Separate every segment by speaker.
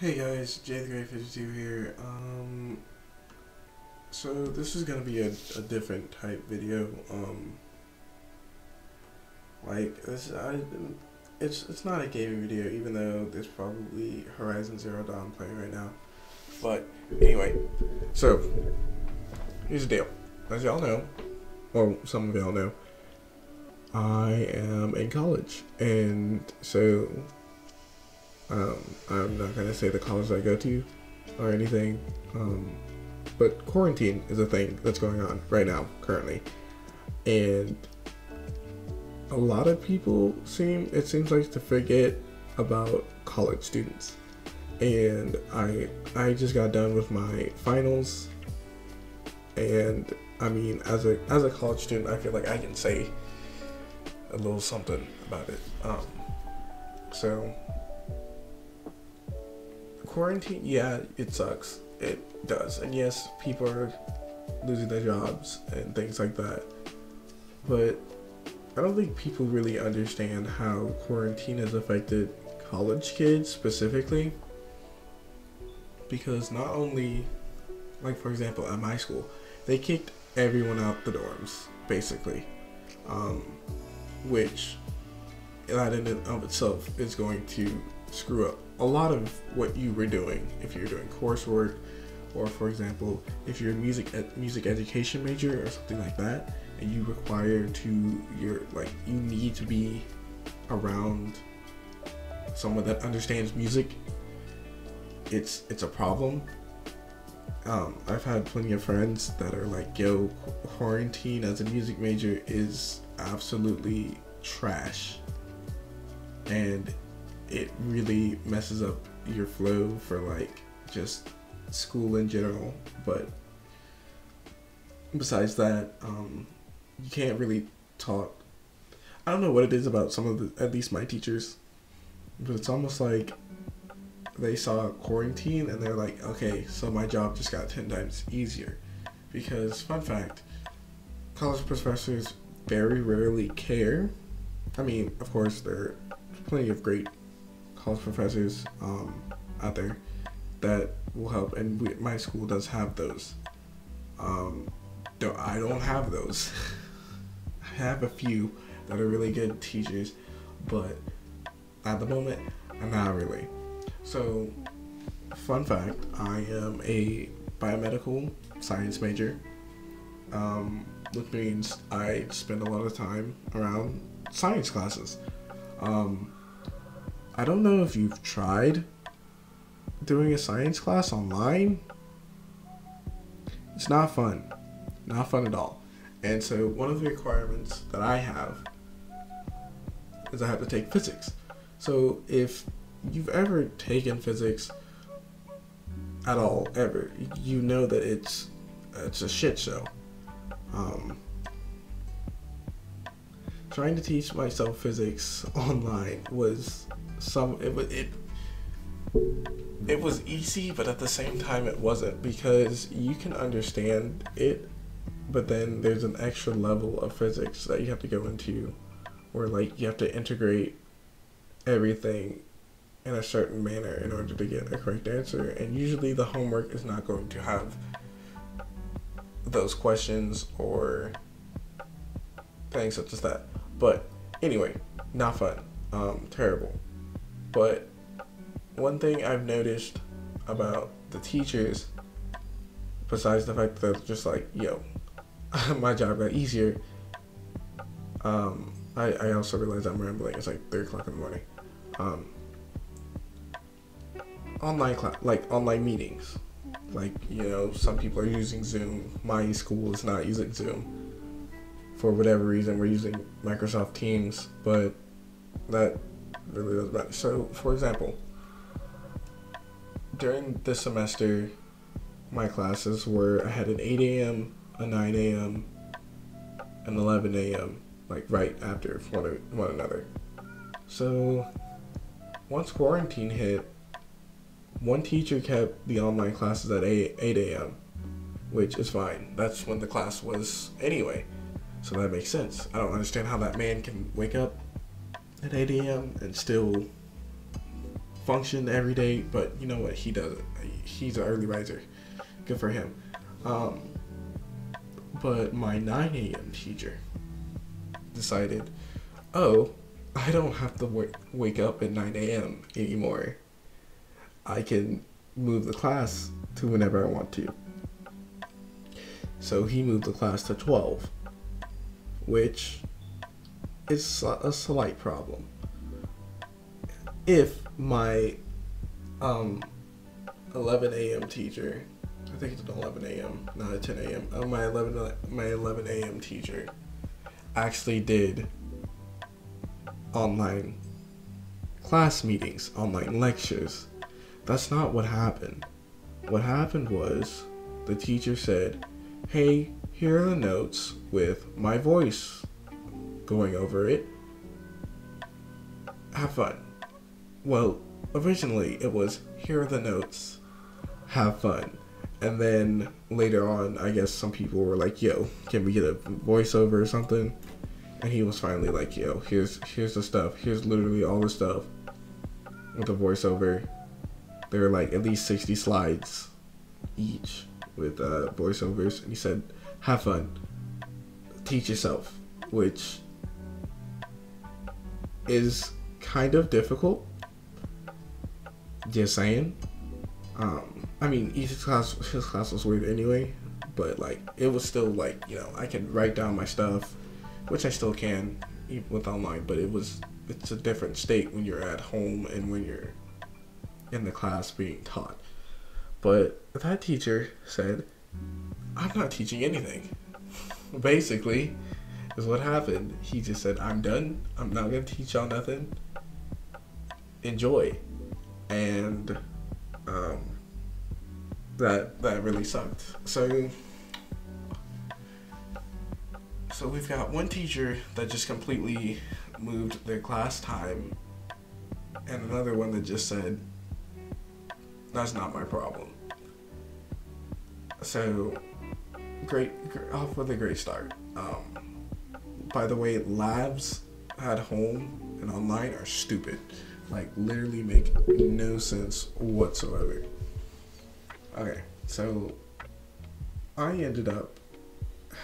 Speaker 1: Hey guys, Jay the Great 52 here. Um, so this is gonna be a, a different type video. Um, like this, I, it's it's not a gaming video, even though there's probably Horizon Zero Dawn playing right now. But anyway, so here's the deal. As y'all know, or some of y'all know, I am in college, and so um, I'm not gonna say the college I go to or anything, um, but quarantine is a thing that's going on right now, currently, and a lot of people seem it seems like to forget about college students, and I I just got done with my finals, and I mean as a as a college student, I feel like I can say a little something about it. Um, so quarantine, yeah, it sucks. It does. And yes, people are losing their jobs and things like that. But I don't think people really understand how quarantine has affected college kids specifically. Because not only, like for example, at my school, they kicked everyone out the dorms, basically. Um, which, that in and of itself is going to screw up a lot of what you were doing if you're doing coursework or for example if you're a music ed- music education major or something like that and you require to you're like you need to be around someone that understands music it's it's a problem um, I've had plenty of friends that are like, yo, quarantine as a music major is absolutely trash. And it really messes up your flow for like just school in general. But besides that, um, you can't really talk. I don't know what it is about some of the, at least my teachers, but it's almost like they saw quarantine and they're like, okay, so my job just got 10 times easier. Because, fun fact, college professors very rarely care. I mean, of course, there are plenty of great college professors um, out there that will help, and we, my school does have those. Um, though I don't have those. I have a few that are really good teachers, but at the moment, I'm not really. So, fun fact: I am a biomedical science major, um, which means I spend a lot of time around science classes. Um, I don't know if you've tried doing a science class online. It's not fun. Not fun at all. And so one of the requirements that I have is I have to take physics. So if you've ever taken physics at all ever, you know that it's it's a shit show. Um, trying to teach myself physics online was some it it it was easy but at the same time it wasn't because you can understand it but then there's an extra level of physics that you have to go into where like you have to integrate everything in a certain manner in order to get a correct answer and usually the homework is not going to have those questions or things such as that. But anyway not fun. Um terrible but one thing I've noticed about the teachers, besides the fact that just like, yo, my job got easier, um, I, I also realize I'm rambling. It's like 3 o'clock in the morning. Um, online class, like online meetings. Like, you know, some people are using Zoom. My school is not using Zoom. For whatever reason, we're using Microsoft Teams, but that really. So, for example, during this semester, my classes were I had an 8 a.m., a 9 a.m., an 11 a.m., like right after one, one another. So, once quarantine hit, one teacher kept the online classes at 8, 8 a.m., which is fine. That's when the class was anyway. So that makes sense. I don't understand how that man can wake up at 8 a.m. and still function every day, but you know what? He does. He's an early riser. Good for him. Um, but my 9 a.m. teacher decided, oh, I don't have to w- wake up at 9 a.m. anymore. I can move the class to whenever I want to. So he moved the class to 12, which is a slight problem. If my um, 11 a.m. teacher, I think it's an 11 a.m., not a 10 a.m. Uh, my 11 my 11 a.m. teacher actually did online class meetings, online lectures. That's not what happened. What happened was the teacher said, Hey, here are the notes with my voice going over it. Have fun. Well, originally it was, Here are the notes, have fun. And then later on, I guess some people were like, Yo, can we get a voiceover or something? And he was finally like, Yo, here's here's the stuff. Here's literally all the stuff with the voiceover there were like at least 60 slides each with uh, voiceovers. And he said, have fun, teach yourself, which is kind of difficult. Just saying. Um, I mean, each class, his class was weird anyway, but like it was still like you know I could write down my stuff, which I still can with online, but it was it's a different state when you're at home and when you're in the class being taught. But that teacher said, I'm not teaching anything. Basically, is what happened. He just said, I'm done. I'm not going to teach y'all nothing. Enjoy. And um, that that really sucked. So so we've got one teacher that just completely moved their class time and another one that just said that's not my problem. So, great, off with a great start. Um, by the way, labs at home and online are stupid. Like, literally make no sense whatsoever. Okay, so I ended up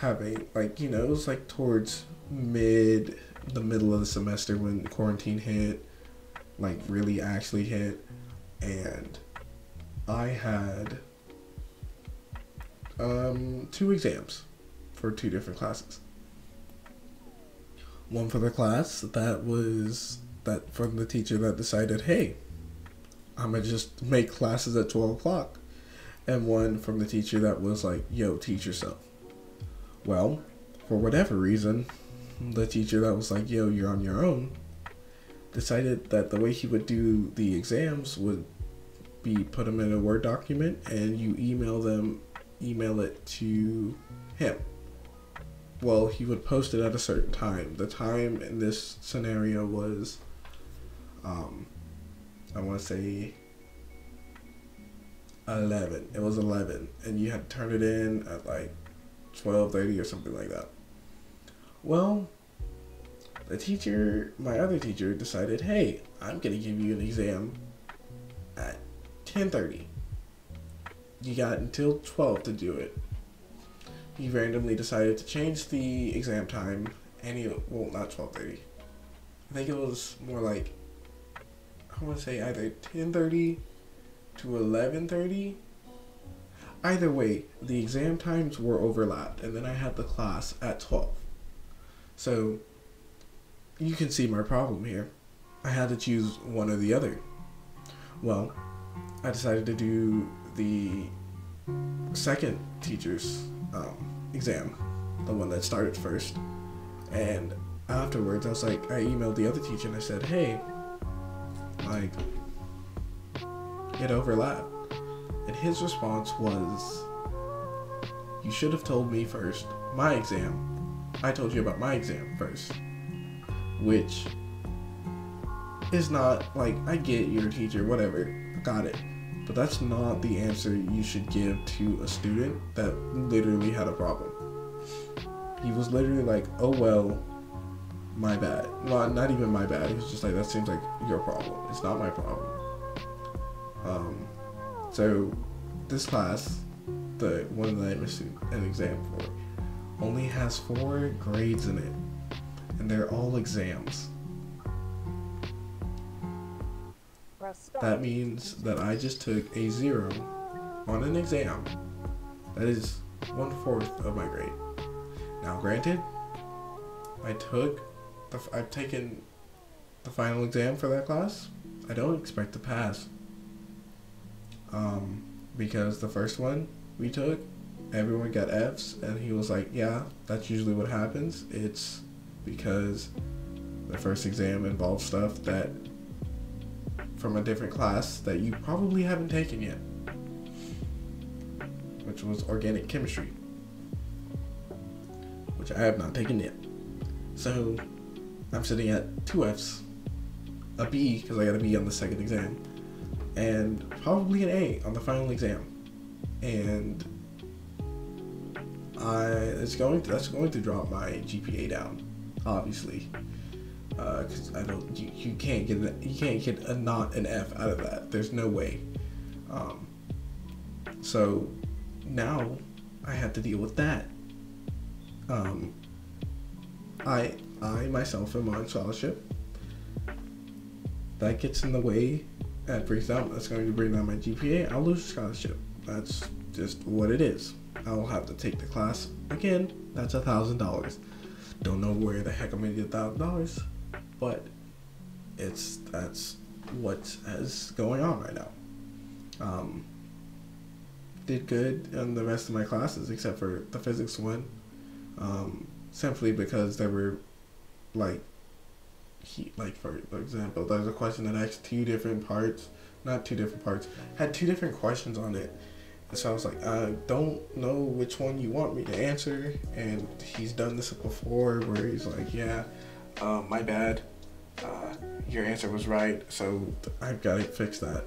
Speaker 1: having, like, you know, it was like towards mid, the middle of the semester when quarantine hit, like, really actually hit. And I had um, two exams for two different classes. One for the class that was that from the teacher that decided, hey, I'm gonna just make classes at 12 o'clock. And one from the teacher that was like, yo, teach yourself. Well, for whatever reason, the teacher that was like, yo, you're on your own, decided that the way he would do the exams would be put them in a Word document and you email them, email it to him. Well, he would post it at a certain time. The time in this scenario was, um, I want to say 11. It was 11. And you had to turn it in at like 12.30 or something like that. Well, the teacher, my other teacher, decided, hey, I'm going to give you an exam at 10.30. You got until 12 to do it. He randomly decided to change the exam time, and he, well, not 12.30. I think it was more like, I want to say either 10.30 to 11.30. Either way, the exam times were overlapped, and then I had the class at 12. So, you can see my problem here. I had to choose one or the other. Well, I decided to do the second teacher's um, exam, the one that started first. And afterwards, I was like, I emailed the other teacher and I said, hey, like, it overlapped. And his response was, you should have told me first my exam. I told you about my exam first. Which is not like, I get your teacher, whatever got it. But that's not the answer you should give to a student that literally had a problem. He was literally like, oh well, my bad. Not, not even my bad. He was just like, that seems like your problem. It's not my problem. Um, so this class, the one that I missed an exam for, only has four grades in it, and they're all exams. That means that I just took a zero on an exam. That is one fourth of my grade. Now, granted, I took the, I've taken the final exam for that class. I don't expect to pass. Um, because the first one we took, everyone got F's, and he was like, "Yeah, that's usually what happens. It's because the first exam involves stuff that from a different class that you probably haven't taken yet, which was organic chemistry, which I have not taken yet. So I'm sitting at two F's, a B because I got a B on the second exam, and probably an A on the final exam, and I it's going to, that's going to drop my GPA down, obviously because uh, I don't you, you can't get a, you can't get a not an F out of that. There's no way. Um, so now I have to deal with that. Um, I I myself am on scholarship. That gets in the way. That brings down. That's going to bring down my GPA. I'll lose scholarship. That's just what it is. I'll have to take the class again. That's a thousand dollars. Don't know where the heck I'm gonna get thousand dollars but it's that's what is going on right now. Um, did good in the rest of my classes except for the physics one, um, simply because there were like he like for, example there's a question that asked two different parts not two different parts had two different questions on it and so i was like i don't know which one you want me to answer and he's done this before where he's like yeah uh, my bad. Uh, your answer was right, so I've got to fix that.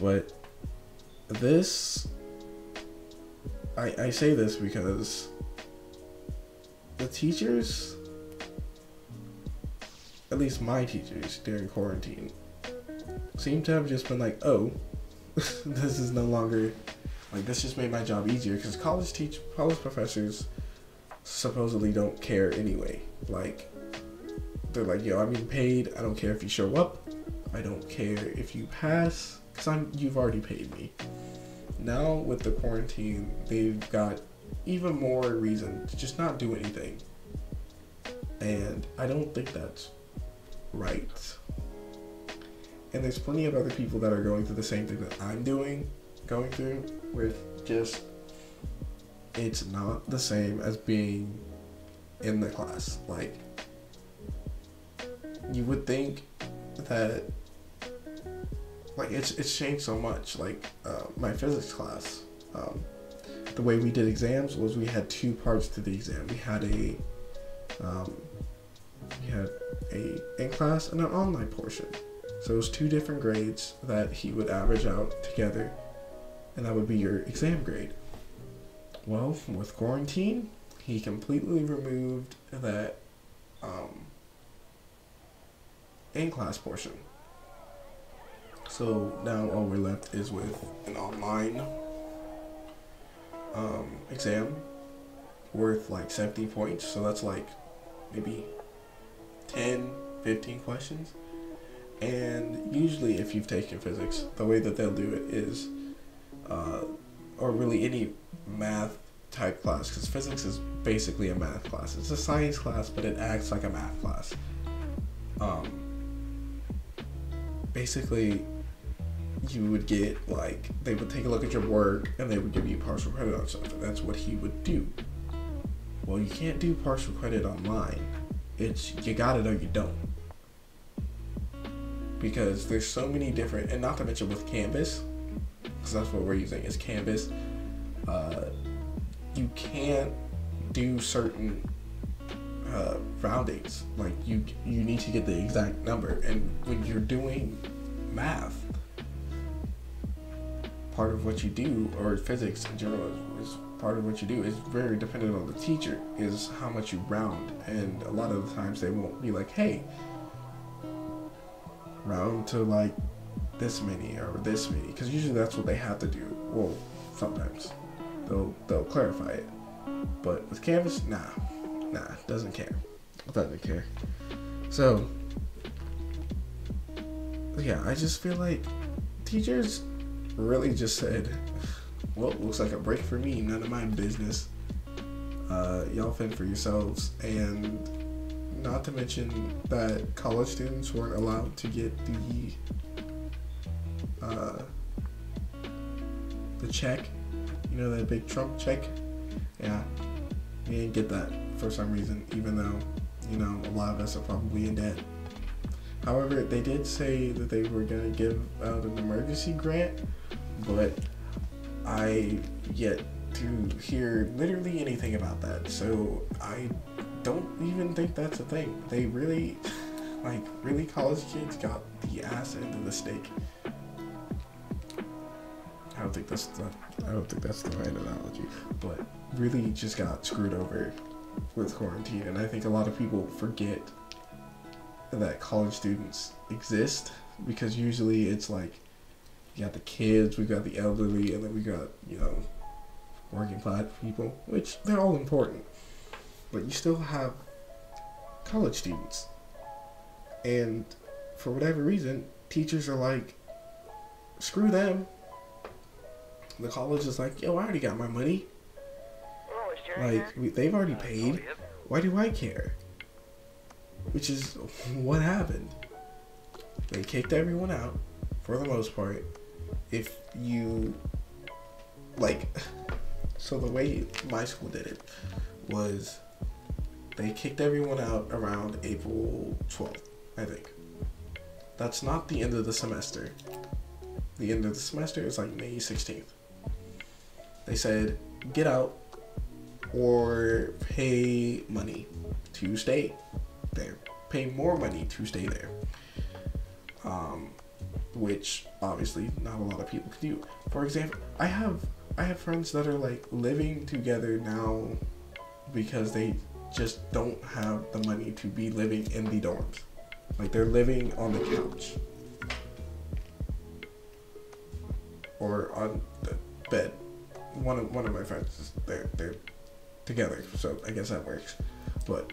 Speaker 1: But this, I, I say this because the teachers, at least my teachers during quarantine, seem to have just been like, oh, this is no longer, like, this just made my job easier because college teach college professors supposedly don't care anyway. Like, they're like, yo, I'm being paid. I don't care if you show up. I don't care if you pass, cause I'm you've already paid me. Now with the quarantine, they've got even more reason to just not do anything. And I don't think that's right. And there's plenty of other people that are going through the same thing that I'm doing, going through with just it's not the same as being in the class. Like you would think that like it's it's changed so much. Like uh, my physics class, um, the way we did exams was we had two parts to the exam. We had a um, we had a in class and an online portion. So it was two different grades that he would average out together, and that would be your exam grade. Well, with quarantine, he completely removed that um, in class portion. So now all we're left is with an online um, exam worth like 70 points. So that's like maybe 10, 15 questions. And usually, if you've taken physics, the way that they'll do it is, uh, or really any math type class, because physics is basically a math class. It's a science class, but it acts like a math class. Um, basically you would get like they would take a look at your work and they would give you partial credit on something. That's what he would do. Well, you can't do partial credit online. It's you got it or you don't. Because there's so many different, and not to mention with Canvas, because that's what we're using is Canvas. Uh, you can't do certain uh, roundings. Like you, you need to get the exact number, and when you're doing math, part of what you do, or physics in general, is part of what you do is very dependent on the teacher. Is how much you round, and a lot of the times they won't be like, "Hey, round to like this many or this many because usually that's what they have to do. Well, sometimes they'll they'll clarify it, but with Canvas, nah, nah, doesn't care, doesn't care. So yeah, I just feel like teachers really just said, well, looks like a break for me. None of my business. Uh, y'all fend for yourselves. And not to mention that college students weren't allowed to get the uh, the check. You know that big Trump check? Yeah, we didn't get that for some reason, even though you know a lot of us are probably in debt. However, they did say that they were going to give out an emergency grant, but I yet to hear literally anything about that. So I don't even think that's a thing. They really, like, really college kids got the ass of the stake. I don't think that's the I don't think that's the right analogy, but really just got screwed over with quarantine, and I think a lot of people forget that college students exist because usually it's like you got the kids, we got the elderly, and then we got you know working class people, which they're all important, but you still have college students, and for whatever reason, teachers are like, screw them. The college is like, yo, I already got my money. Like we, they've already paid. Why do I care? which is what happened. They kicked everyone out for the most part. If you like, so the way my school did it was they kicked everyone out around April 12th, I think. That's not the end of the semester. The end of the semester is like May 16th. They said, get out or pay money to stay there, pay more money to stay there. Um, which obviously not a lot of people can do. For example, I have I have friends that are like living together now because they just don't have the money to be living in the dorms. Like they're living on the couch or on the bed. One of one of my friends they're they're together, so I guess that works. But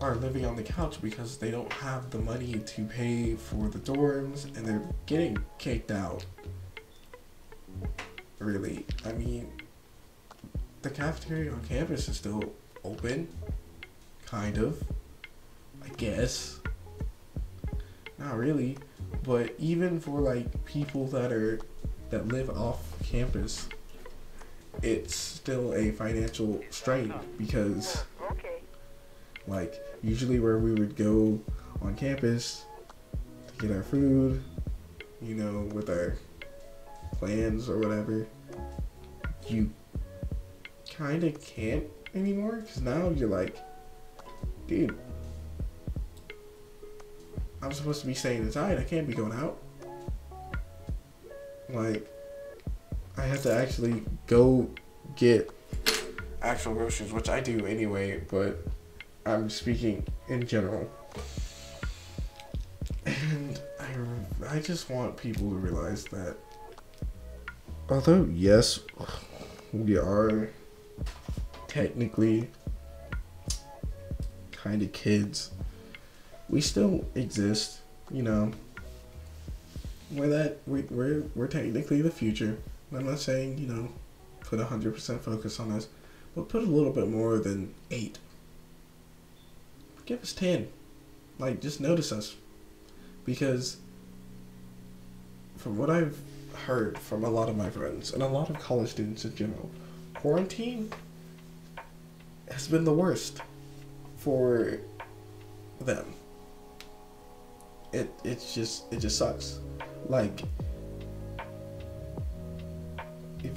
Speaker 1: are living on the couch because they don't have the money to pay for the dorms and they're getting kicked out. Really, I mean, the cafeteria on campus is still open, kind of, I guess. Not really, but even for like people that are that live off campus, it's still a financial strain because like usually where we would go on campus to get our food, you know, with our plans or whatever, you kind of can't anymore because now you're like, dude, I'm supposed to be staying inside. I can't be going out. Like, I have to actually go get actual groceries, which I do anyway, but I'm speaking in general. And I, I just want people to realize that although, yes, we are technically kind of kids, we still exist, you know. We're that, we, we're, we're technically the future. I'm not saying, you know, put 100% focus on us, but put a little bit more than 8 give us 10. Like, just notice us. Because from what I've heard from a lot of my friends and a lot of college students in general, quarantine has been the worst for them. It it's just it just sucks. Like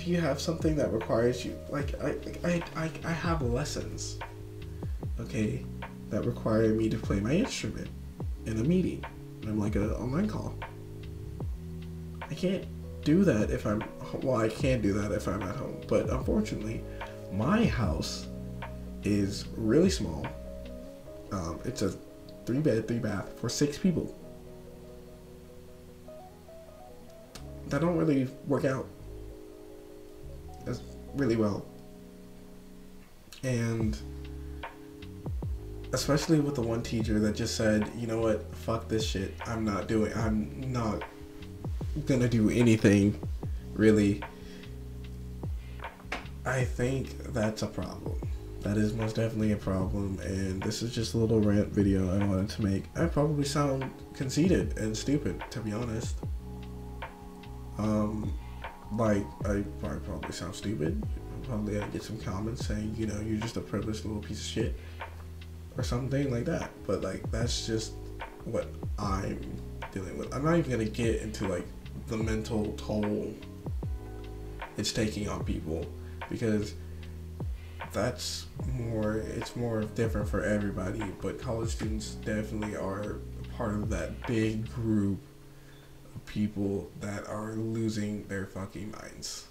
Speaker 1: if you have something that requires you like I I I, I have lessons. Okay? that require me to play my instrument in a meeting. I'm like an online call. I can't do that if I'm well, I can do that if I'm at home, but unfortunately, my house is really small. Um, it's a three bed, three bath for six people. that don't really work out as really well. And especially with the one teacher that just said, you know what, fuck this shit. I'm not doing, I'm not gonna do anything really. I think that's a problem. That is most definitely a problem, and this is just a little rant video I wanted to make. I probably sound conceited and stupid, to be honest. Um, like, I probably, sound stupid. Probably I get some comments saying, you know, you're just a privileged little piece of shit or something like that. But like that's just what I'm dealing with. I'm not even gonna get into like the mental toll it's taking on people because that's more it's more different for everybody but college students definitely are part of that big group people that are losing their fucking minds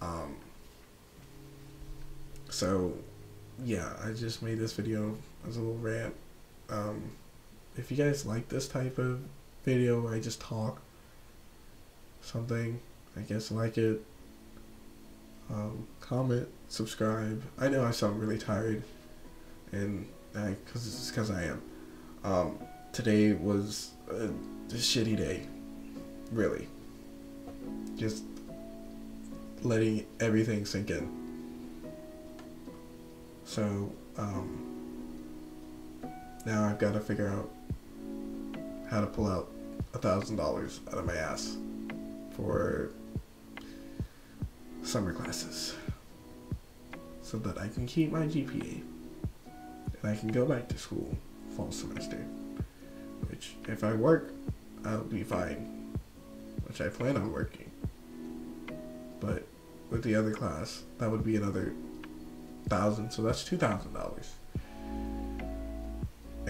Speaker 1: um so yeah i just made this video as a little rant. Um, if you guys like this type of video I just talk something, I guess like it. Um, comment, subscribe. I know I sound really tired, and because it's because I am. Um, today was a, a shitty day, really. Just letting everything sink in. So, um, now I've got to figure out how to pull out a thousand dollars out of my ass for summer classes so that I can keep my GPA and I can go back to school fall semester. Which, if I work, I'll be fine. Which I plan on working. But with the other class, that would be another thousand, so that's two thousand dollars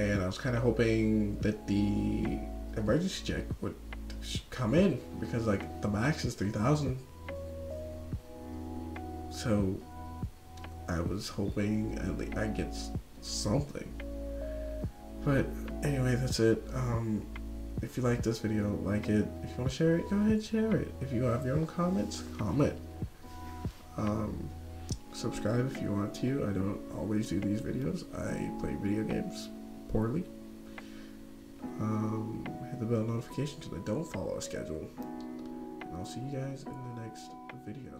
Speaker 1: and I was kind of hoping that the emergency check would come in because like the max is three thousand. So I was hoping at least I get something. But anyway, that's it. Um, if you like this video, like it. If you want to share it, go ahead and share it. If you have your own comments, comment. Um, subscribe if you want to. I don't always do these videos. I play video games poorly. Um, hit the bell notification so they don't follow a schedule. And I'll see you guys in the next video.